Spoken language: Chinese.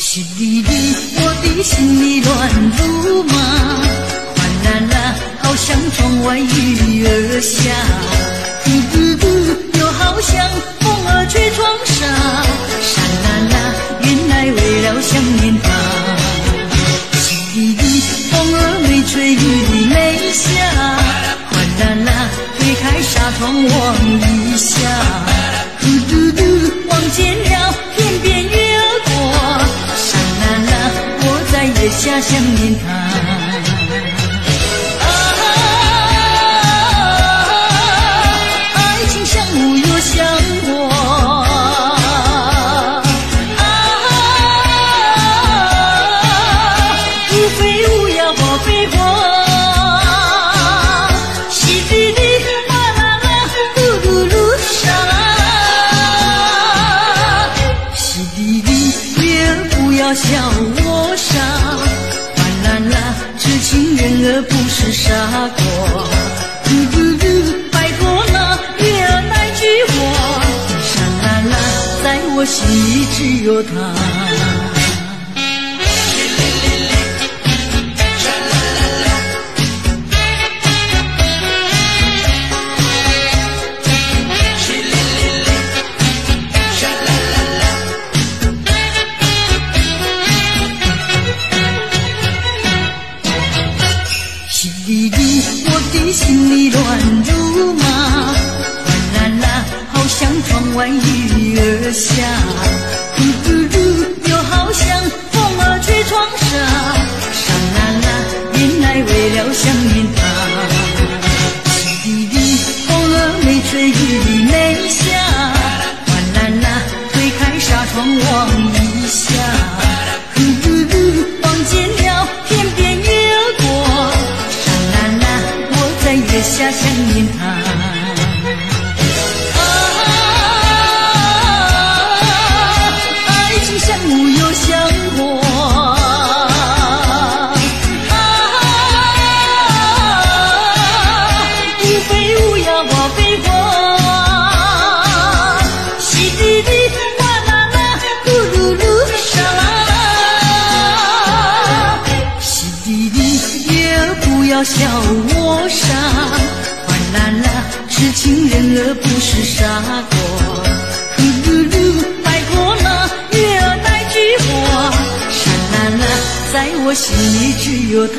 淅沥沥，我的心里乱如麻，哗啦啦，好像窗外雨儿下，窗望一下，嘟嘟嘟，望见了天边月儿过。啦啦，我在月下想念他。笑我傻，哗啦啦，痴情人儿不是傻瓜。拜托那月儿那句话，沙啦啦，在我心里只有他。我的心里乱如麻，哗啦啦，好像窗外雨儿下，嘟嘟嘟，又好像风儿吹窗纱，沙啦啦，原来为了想你想念他。啊，爱情像雾又像火。啊，一飞乌鸦化飞火。淅沥沥，哗啦啦，噜噜噜，沙啦。淅沥沥，也不要笑我傻。儿不是傻瓜。嘟噜，拜托了月儿带句话，山啦啦，在我心里只有他。